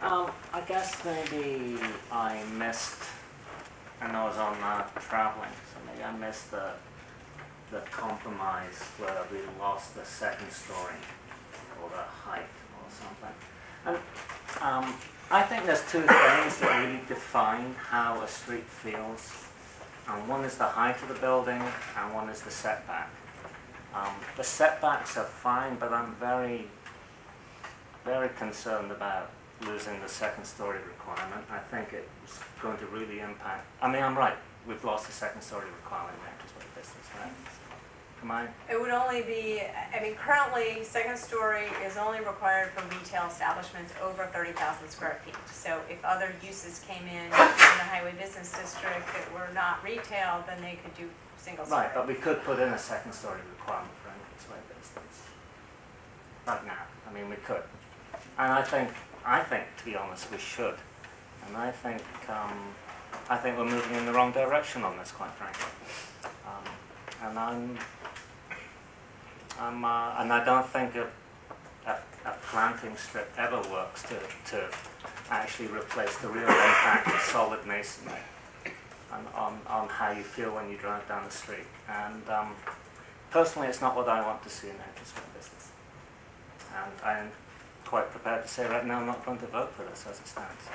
Um, I guess maybe I missed, know I was on uh, traveling, so maybe I missed the, the compromise where we lost the second story or the height or something. And um, I think there's two things that really define how a street feels. And one is the height of the building and one is the setback. Um, the setbacks are fine, but I'm very, very concerned about losing the second story requirement. I think it's going to really impact, I mean, I'm right, we've lost the second story requirement in Actors business, right? Am I? It would only be, I mean, currently, second story is only required for retail establishments over thirty thousand square feet. So if other uses came in in the highway business district that were not retail, then they could do single story. Right, but we could put in a second story requirement for entranceway business. Right now, I mean, we could. And I think, I think, to be honest, we should. And I think, um, I think we're moving in the wrong direction on this, quite frankly. Um, and I'm, I'm, uh, and I don't think a, a, a planting strip ever works to, to actually replace the real impact of solid masonry and on, on how you feel when you drive down the street. And um, personally, it's not what I want to see in entranceway business. And I'm quite prepared to say right now I'm not going to vote for this as it stands.